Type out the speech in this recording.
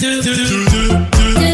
do do do do do